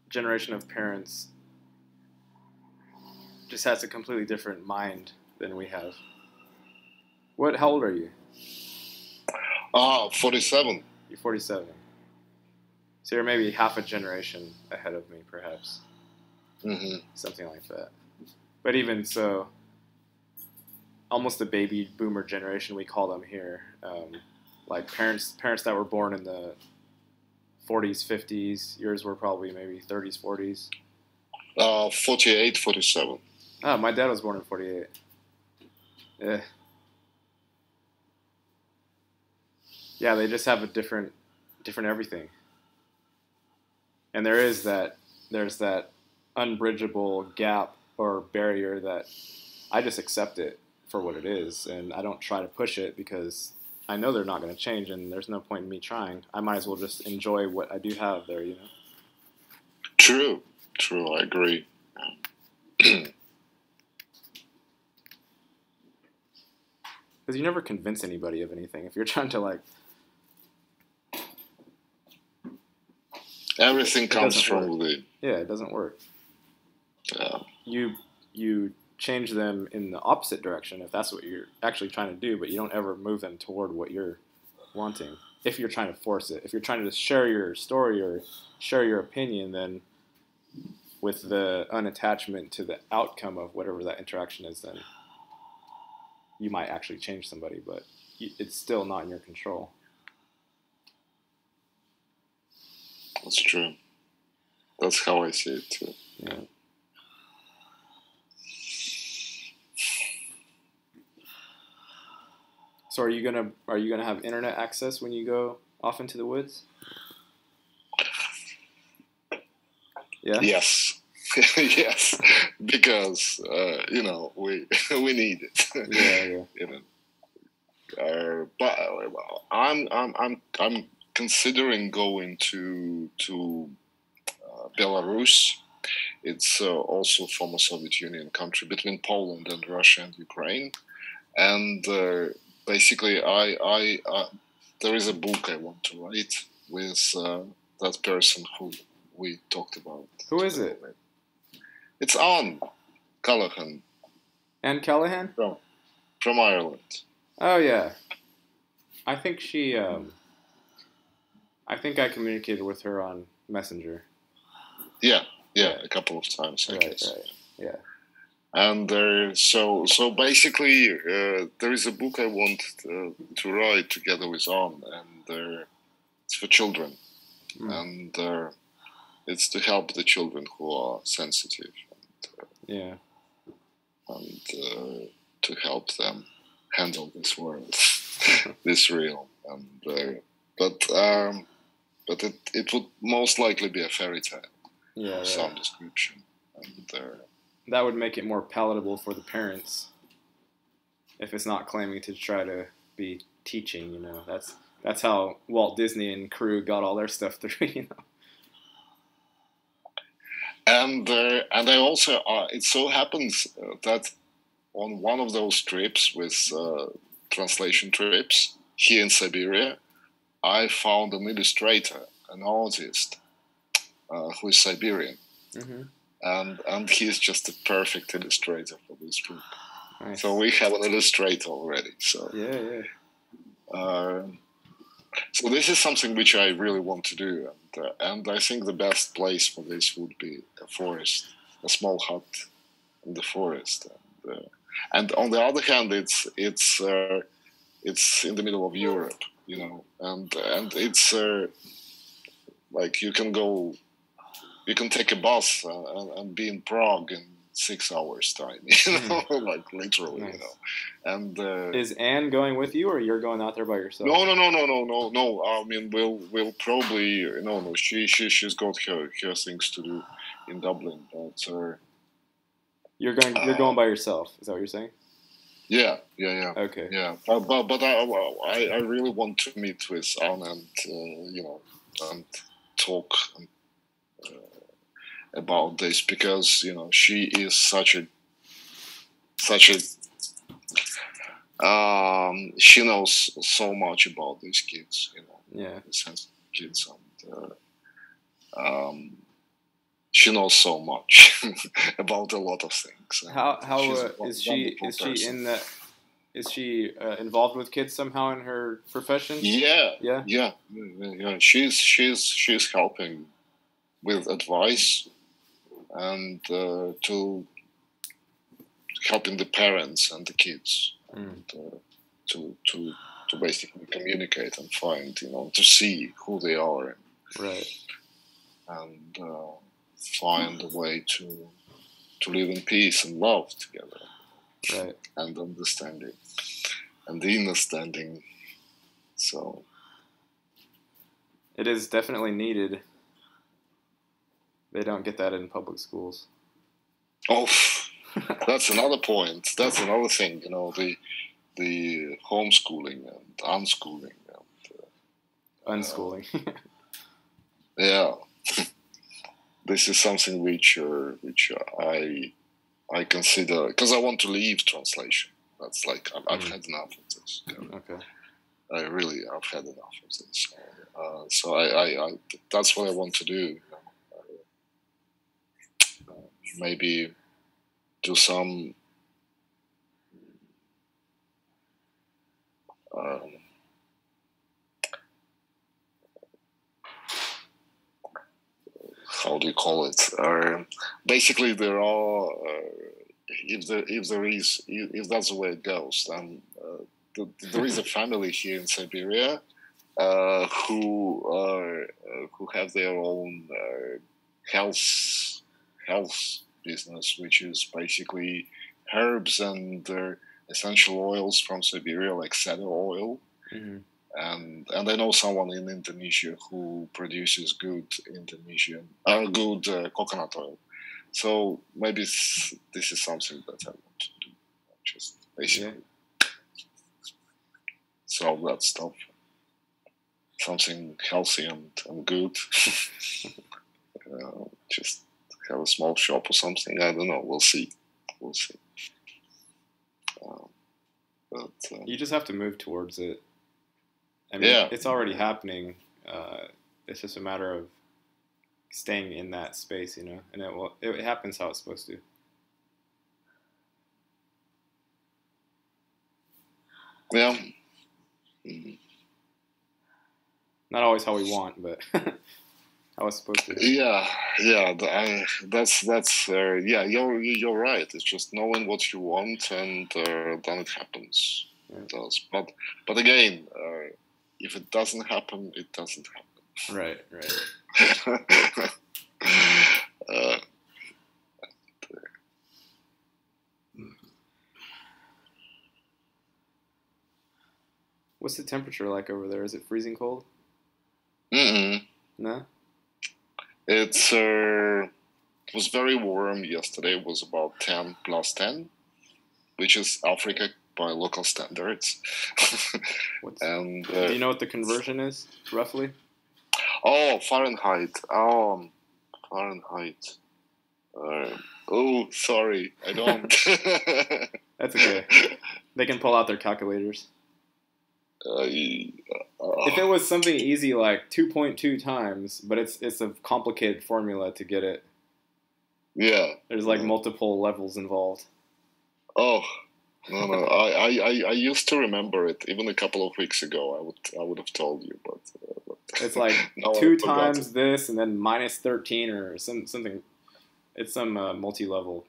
generation of parents just has a completely different mind than we have. What? How old are you? Ah, 47. You're 47. So you're maybe half a generation ahead of me, perhaps hmm something like that. But even so, almost the baby boomer generation we call them here, um, like parents parents that were born in the 40s, 50s. Yours were probably maybe 30s, 40s. Uh, 48, 47. Ah, my dad was born in 48. Yeah. Yeah, they just have a different different everything. And there is that there's that unbridgeable gap or barrier that I just accept it for what it is and I don't try to push it because I know they're not going to change and there's no point in me trying. I might as well just enjoy what I do have there, you know. True, true, I agree. Because you never convince anybody of anything. If you're trying to like Everything comes from work. within. Yeah, it doesn't work. Yeah. You you change them in the opposite direction if that's what you're actually trying to do, but you don't ever move them toward what you're wanting. If you're trying to force it, if you're trying to just share your story or share your opinion, then with the unattachment to the outcome of whatever that interaction is, then you might actually change somebody, but it's still not in your control. That's true. That's how I see it too. Yeah. So are you gonna are you gonna have internet access when you go off into the woods? Yeah. Yes. yes, because uh, you know we we need it. Yeah, yeah. you know. Uh, but uh, I'm I'm I'm I'm considering going to to uh, Belarus. It's uh, also former Soviet Union country between Poland and Russia and Ukraine, and uh, basically I I uh, there is a book I want to write with uh, that person who we talked about. Who is it? It's Anne Callahan Anne Callahan? from Ireland. Oh yeah. I think she um I think I communicated with her on Messenger. Yeah, yeah, a couple of times, I Right, guess. right. Yeah. And uh, so, so basically, uh, there is a book I want uh, to write together with Anne, and uh, it's for children, Mm. and uh, it's to help the children who are sensitive, Yeah. and uh, to help them handle this world, this realm, and uh, but um, but it it would most likely be a fairy tale. Yeah, some description. And uh, that would make it more palatable for the parents if it's not claiming to try to be teaching. You know, that's that's how Walt Disney and crew got all their stuff through. You know. and uh, and I also uh, it so happens uh, that on one of those trips with uh, translation trips here in Siberia, I found an illustrator, an artist uh, who is Siberian, Mm-hmm. And and he's just a perfect illustrator for this book. Nice. So we have an illustrator already. So. yeah, yeah. Uh, so this is something which I really want to do, and, uh, and I think the best place for this would be a forest, a small hut in the forest. And, uh, and on the other hand, it's it's uh, it's in the middle of Europe, you know, and and it's uh, like you can go, you can take a bus uh, and, and be in Prague in six hours time, you know, like literally, Nice. you know, and. Uh, Is Anne going with you, or you're going out there by yourself? no, no, no, no, no, no, no. I mean, we'll we'll probably no, no. She she she's got her her things to do in Dublin, but uh, You're going. You're going by yourself. Is that what you're saying? yeah, yeah, yeah, Okay. yeah. But but, but I, I I really want to meet with Anne and uh, you know and talk uh, about this because you know she is such a such a um, she knows so much about these kids, you know. Yeah. sense kids and uh, um, she knows so much about a lot of things. And How how uh, is she is she person. in that? Is she uh, involved with kids somehow in her profession? Yeah, yeah, yeah, yeah. She's she's she's helping with advice and uh, to helping the parents and the kids Mm. and, uh, to to to basically communicate and find you know to see who they are Right. and uh, find a way to to live in peace and love together Right. and understanding and the understanding. So It is definitely needed. They don't get that in public schools. oh, that's another point. That's another thing. You know the the homeschooling and unschooling. And, Unschooling. yeah, this is something which uh, which I I consider because I want to leave translation. That's like I've, I've Mhm. had enough of this. you know. okay. I really I've had enough of this. Uh, so I, I, I that's what I want to do. Maybe do some um, how do you call it? Uh, basically, there are uh, if there if there is if if that's the way it goes, then uh, th- there is a family here in Siberia uh, who are uh, who have their own uh, health health business, which is basically herbs and uh, essential oils from Siberia, like cedar oil. hmm And and I know someone in Indonesia who produces good Indonesian, uh, good uh, coconut oil. So maybe this is something that I want to do, just basically sell that stuff. Something healthy and, and good. uh, just have a small shop or something. I don't know. We'll see. We'll see. Um, but um, You just have to move towards it. I mean, Yeah. it's already happening. Uh, it's just a matter of staying in that space, you know, and it will. It happens how it's supposed to. yeah. Mhm. Not always how we want, but how was supposed to. Yeah, yeah, I, that's that's uh, yeah. You're you're right. It's just knowing what you want, and uh, then it happens. It does. But but again, uh, if it doesn't happen, it doesn't happen. Right, right. uh, What's the temperature like over there? Is it freezing cold? mm-mm. No. It's uh, it was very warm yesterday. It was about ten plus ten, which is Africa by local standards. And do uh, you know what the conversion is roughly? oh, Fahrenheit. Oh, Fahrenheit. Uh, oh, sorry, I don't. That's okay. They can pull out their calculators. Uh, If it was something easy like 2.2 times, but it's it's a complicated formula to get it. yeah. There's like multiple levels involved. Oh no no I, I, I, I used to remember it even a couple of weeks ago. I would I would have told you, but, uh, but It's like two times this and then minus 13 or some something. It's some uh, multi-level.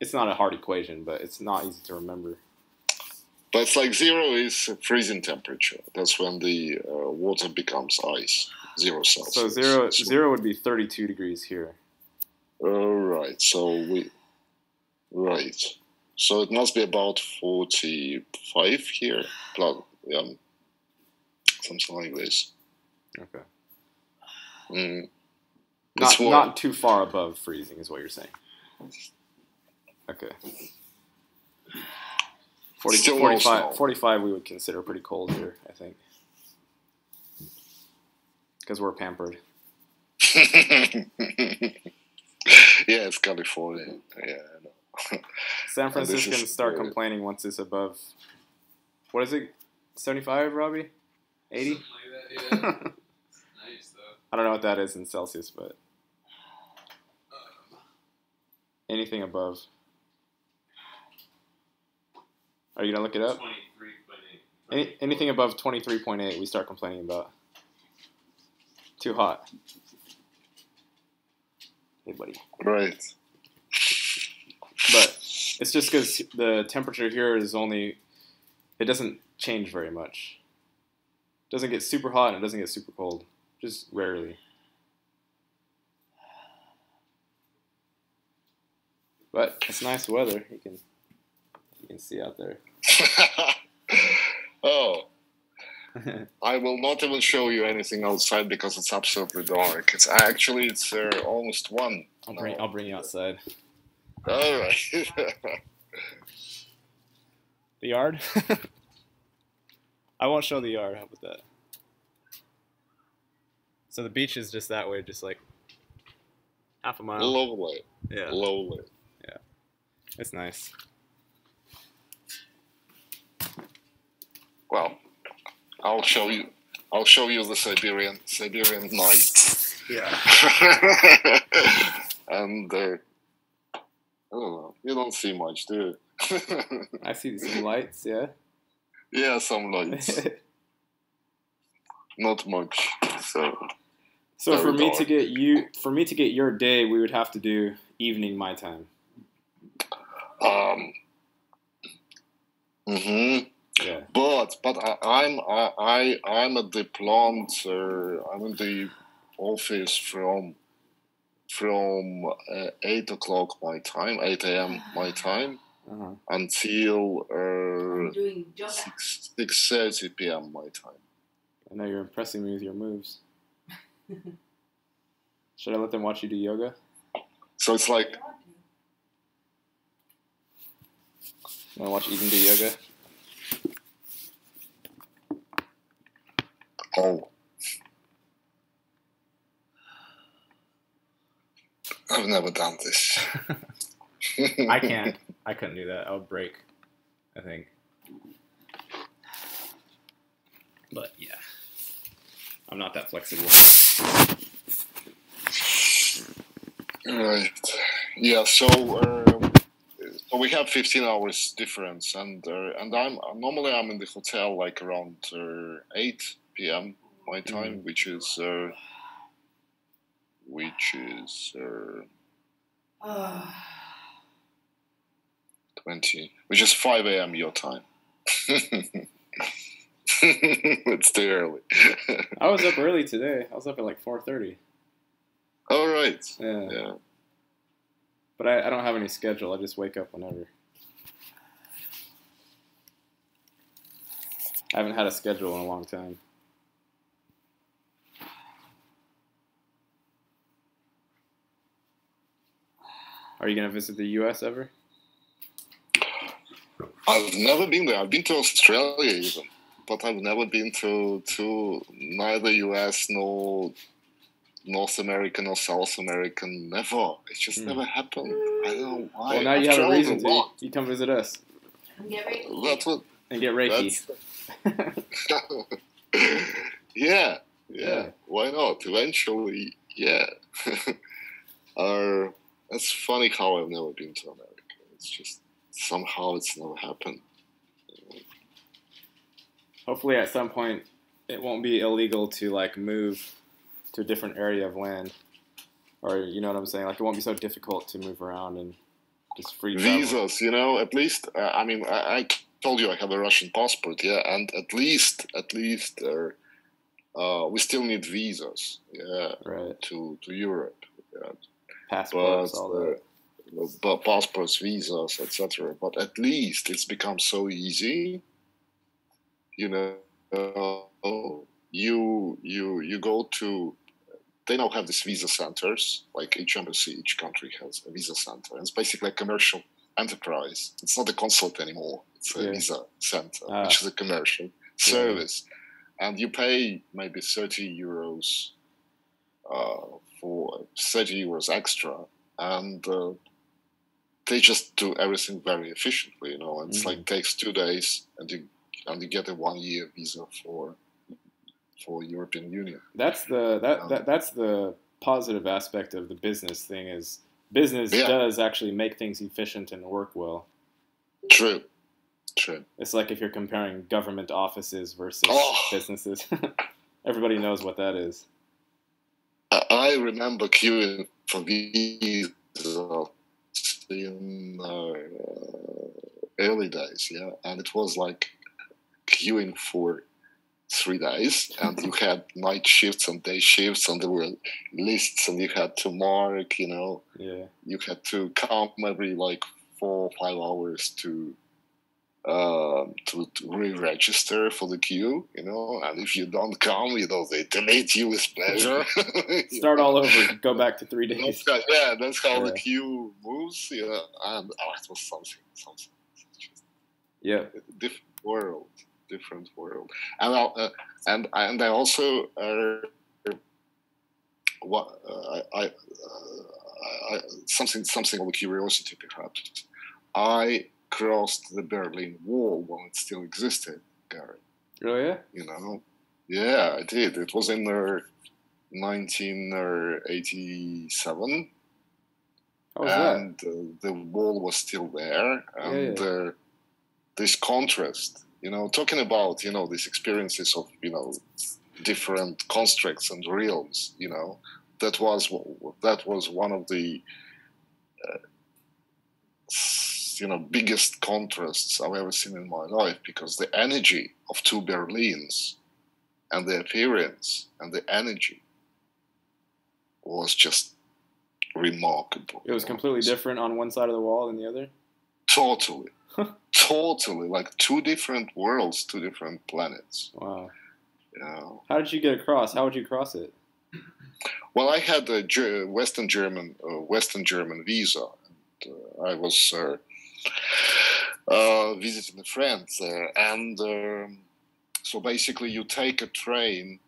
It's not a hard equation, but it's not easy to remember. But it's like zero is freezing temperature. That's when the uh, water becomes ice. Zero Celsius. So zero So- zero would be 32 degrees here. All right. So we right. So it must be about forty-five here, plus um, something like this. Okay. Mm. Not not too far above freezing is what you're saying. Okay. 40, Still 45, snow. 45 we would consider pretty cold here, I think. Because we're pampered. yeah, it's California. Yeah, I know. San And this Franciscans is start very- complaining once it's above. What is it? 75, Robbie? 80? Like that, yeah. nice. I don't know what that is in Celsius, but Um, anything above. Are you going to look it up? Twenty-three point eight. Any, anything above 23.8, we start complaining about. Too hot. Hey, buddy. Right. But it's just because the temperature here is only, it doesn't change very much. It doesn't get super hot and it doesn't get super cold. Just rarely. But it's nice weather. You can you can see out there. oh, I will not even show you anything outside because it's absolutely dark. It's actually it's uh, almost one. I'll bring I'll bring you outside. All right. The yard? I won't show the yard. How about that? So the beach is just that way, just like half a mile. lovely, Yeah, lovely. Yeah. It's nice. Well, I'll show you. I'll show you the Siberian Siberian night. Yeah. and uh, I don't know. You don't see much, do you? I see some lights. Yeah. yeah, some lights. Not much. So so for me to get you, for me to get your day, we would have to do evening my time. um. hmm Yeah. But but I, I'm I, I I'm at the plant. Uh, I'm in the office from from uh, eight o'clock my time, eight a.m. my time, Uh-huh. until I'm uh, six six thirty p.m. my time. I know you're impressing me with your moves. Should I let them watch you do yoga? So it's like Want to watch Eden do yoga? Oh. I've never done this. I can't. I couldn't do that. I would break. I think. But yeah, I'm not that flexible. Right. Yeah. So, uh, so we have 15 hours difference, and uh, and I'm normally I'm in the hotel like around uh, 8 p.m. my time, which is uh, which is uh, 20, which is 5 a.m. your time. it's too early. I was up early today. I was up at like 4:30. All right. Yeah. Yeah. But I, I don't have any schedule. I just wake up whenever. I haven't had a schedule in a long time. Are you gonna visit the U.S. ever? I've never been there. I've been to Australia even, but I've never been to to neither US nor North American or South American. Never. It just Hmm. never happened. I don't know why. well, now I've you have a reason to. You come visit us And get ready. That's what. and get Reiki. That's, yeah, yeah, Yeah. Why not? Eventually, yeah. uh, it's funny how I've never been to America. It's just somehow it's never happened. Hopefully, at some point, it won't be illegal to like move to a different area of land, or you know what I'm saying. Like it won't be so difficult to move around and just free. Visas, you know, at least. Uh, I mean, I, I told you I have a Russian passport, yeah, and at least, at least, uh, uh, we still need visas, yeah, Right. to to Europe. Yeah. Passports, all that. uh, but passports, visas, etc. But at least it's become so easy. You know, uh, you you you go to. They now have these visa centers. Like each embassy, each country has a visa center. And it's basically a commercial enterprise. It's not a consulate anymore. It's a Yeah. visa center, Ah. which is a commercial service, and you pay maybe thirty euros uh, for 30 euros extra and uh, they just do everything very efficiently you know it's Mhm. like takes two days and you and you get a one year visa for for european union That's the that, Um, that that's the positive aspect of the business thing is business Yeah. does actually make things efficient and work well. true true It's like if you're comparing government offices versus Oh. businesses. Everybody knows what that is. I, remember queuing for visa in uh, early days yeah and it was like queuing for three days and you had night shifts and day shifts and there were lists and you had to mark you know Yeah. you had to come every like four or five hours to um, to, to re-register for the queue, you know, and if you don't come, you know, they delete you with pleasure. Start all over. Go back to three days. That's how, yeah, that's how the queue moves, you know, and oh, it was something, something, Yeah. different world, different world, and I, uh, and and I also uh, what uh, I, I, uh, I something something of a curiosity perhaps. I crossed the Berlin Wall when it still existed, Gary. Oh yeah. You know, yeah, I did. It was in the 1987 How was that? and uh, the wall was still there and Yeah, Uh, this contrast you know talking about you know these experiences of you know different constructs and realms you know that was that was one of the uh, you know biggest contrasts i've ever seen in my life because the energy of two berlins and the appearance and the energy was just remarkable It was completely different on one side of the wall than the other. Totally. totally. Like two different worlds, two different planets. Wow. You know? How did you get across? How would you cross it? Well, I had a Western German uh, Western German visa. And, uh, I was uh, uh, visiting a friend there, and um, so basically, you take a train.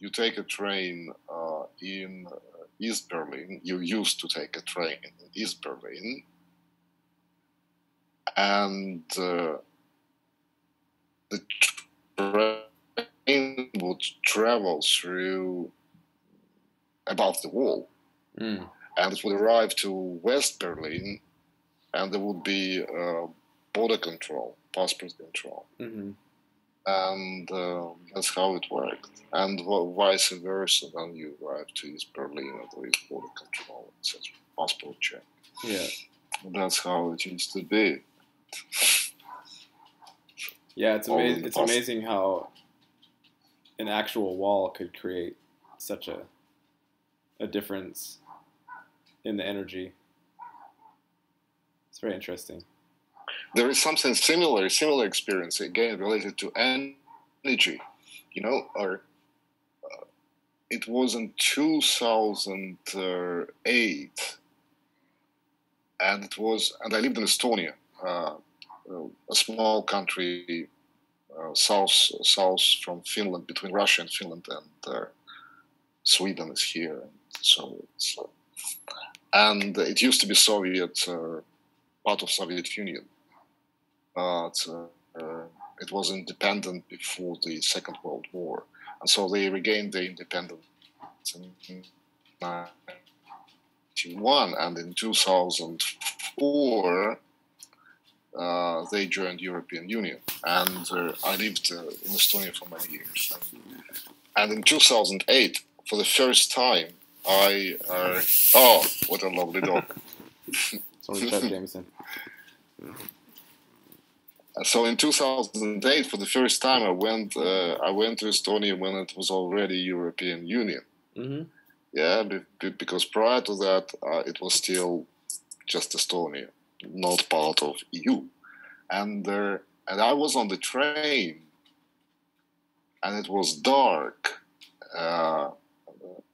You take a train uh, in East Berlin. You used to take a train in East Berlin, and uh, the train would travel through above the wall Mm. and it would arrive to West Berlin, and there would be uh, border control, passport control, hmm and uh, that's how it worked. And v- vice versa, then you arrive to East Berlin, and there is border control, etc. Passport check. Yeah. That's how it used to be. Yeah. It's amazing. It's amazing how an actual wall could create such a a difference in the energy. It's very interesting. There is something similar, similar experience again related to energy. You know, or uh, it was in 2008 and it was, and I lived in Estonia, uh, a small country uh, south south from Finland, between Russia and Finland, and uh, Sweden is here. So and it used to be Soviet, uh, part of Soviet Union, but uh, it was independent before the Second World War, and so they regained their independence in 1991, and in 2004 uh, they joined European Union, and uh, I lived uh, in Estonia for many years. And in 2008, for the first time, I uh, oh, what a lovely dog! Sorry, Chet Jameson. So in 2008, for the first time, I went uh, I went to Estonia when it was already European Union. hmm Yeah, be, be, because prior to that, uh, it was still just Estonia, not part of EU. And uh, and I was on the train, and it was dark, uh,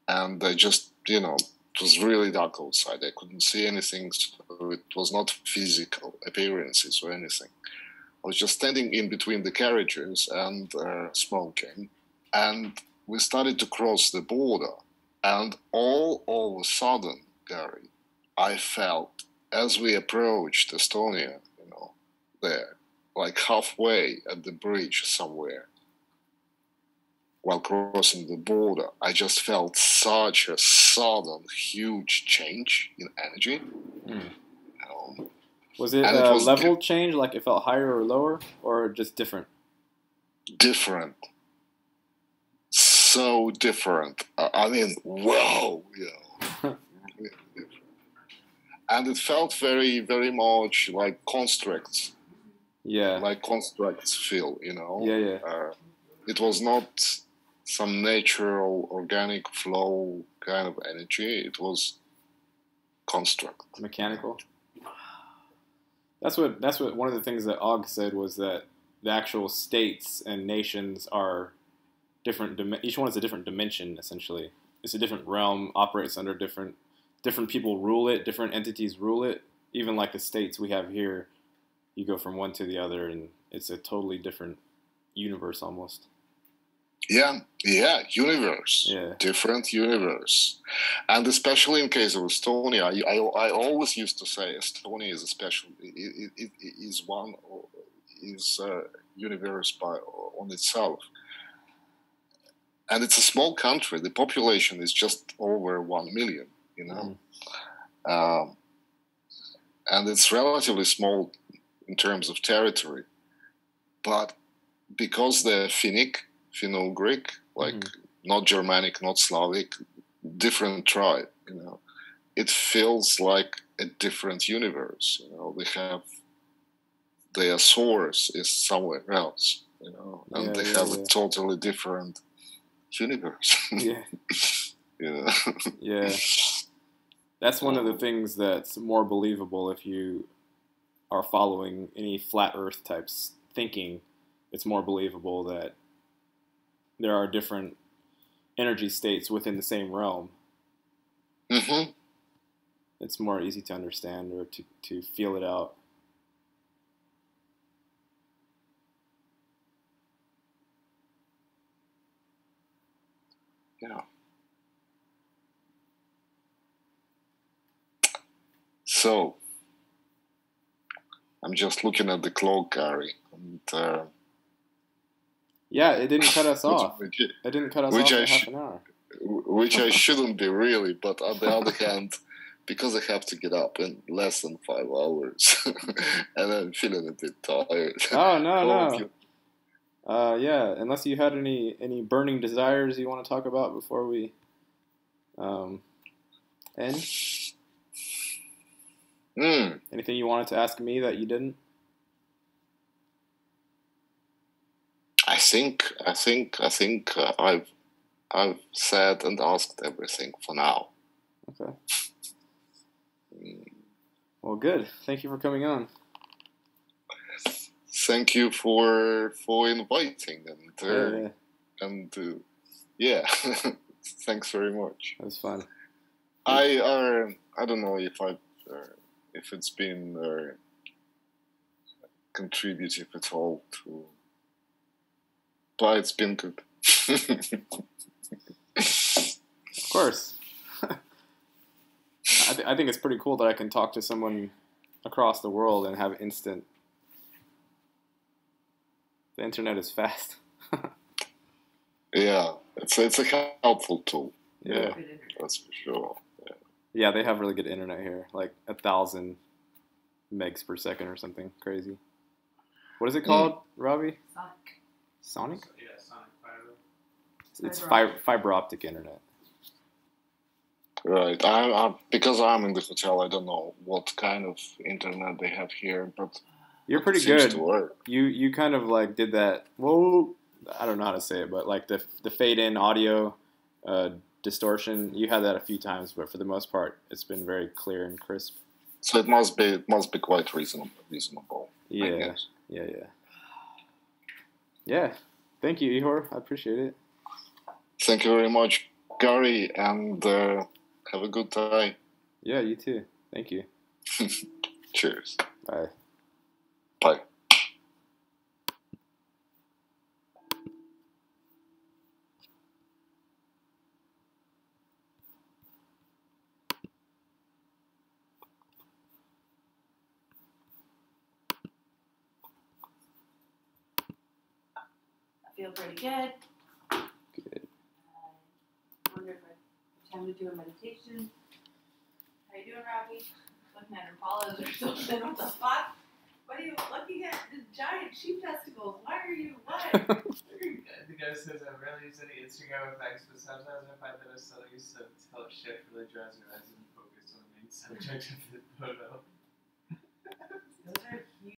and I just you know it was really dark outside. I couldn't see anything. So it was not physical appearances or anything. I was just standing in between the carriages and uh, smoking, and we started to cross the border. And all of a sudden, Gary, I felt as we approached Estonia, you know, there, like halfway at the bridge somewhere, while crossing the border, I just felt such a sudden, huge change in energy. Mm. Know, Was it And it a was- level change, like it felt higher or lower, or just different? different. So different. I I mean, whoa, you know. really. And it felt very, very much like constructs, Yeah. like constructs feel, you know. Yeah, yeah. Uh, it was not some natural, organic flow kind of energy. It was construct. mechanical. That's what that's what one of the things that Og said was that the actual states and nations are different. Each one is a different dimension. Essentially, it's a different realm. Operates under different different people rule it. Different entities rule it. Even like the states we have here, you go from one to the other, and it's a totally different universe almost. Yeah, yeah, universe. Yeah. different universe. And especially in case of Estonia, I, I, I always used to say Estonia is a special, it, it, it is one, is a universe by on itself. And it's a small country. The population is just over one million, you know. Um, and it's relatively small in terms of territory. But because they're Finnic, Finno-Ugric, like mm-hmm. not Germanic, not Slavic, different tribe, you know. It feels like a different universe, you know. They have their source is somewhere else, you know, and Yeah, they yeah, have yeah. a totally different universe, Yeah, know. yeah. That's one of the things that's more believable if you are following any flat Earth types thinking. It's more believable that there are different energy states within the same realm. hmm It's more easy to understand or to, to feel it out. Yeah. So, I'm just looking at the clock, Gary, and uh, Yeah, it didn't cut us off. which, It didn't cut us Which off I at half an hour. which I shouldn't be really, but on the other hand, because I have to get up in less than five hours, and I'm feeling a bit tired. Oh no no. you- Uh, yeah, unless you had any any burning desires you want to talk about before we um, end. Hmm. Anything you wanted to ask me that you didn't? I think, I think, I think uh, I've, I've said and asked everything for now. Okay. Well, good. Thank you for coming on. Thank you for for inviting and uh, Yeah, and uh, yeah, thanks very much. that was fun. I uh, I don't know if I've uh, if it's been uh, contributive at all to. But it's been good. Of course. I, th- I think it's pretty cool that I can talk to someone across the world and have instant. The internet is fast. yeah, it's it's a helpful tool. yeah. Yeah. That's for sure. Yeah, they have really good internet here, like a thousand megs per second or something crazy. What is it hmm. called, Robbie? Sonic. Sonic? Yeah, Sonic Fiber. It's Fiber fiber, fiber optic internet. Right. I, I because I'm in the hotel, I don't know what kind of internet they have here, but You're pretty it seems good. to work. You you kind of like did that. Well, I don't know how to say it, but like the the fade in audio uh, distortion. You had that a few times, but for the most part, it's been very clear and crisp. So it must be it must be quite reasonable. Reasonable. I Yeah, guess. yeah, yeah. Yeah. Thank you, Ihor. I appreciate it. Thank you very much, Gary, and uh, have a good day. Yeah, you too. Thank you. Cheers. Bye. I feel pretty good. Good. I wonder if I have time to do a meditation. How you doing, Robbie? Looking at her Impalas or something. What the fuck? What are you looking at? The giant sheep testicles. Why are you what? The guy says I rarely use any Instagram effects, but sometimes I find that I suddenly use to tilt shift really drives your eyes and focus on the main subject of the photo. Those are huge.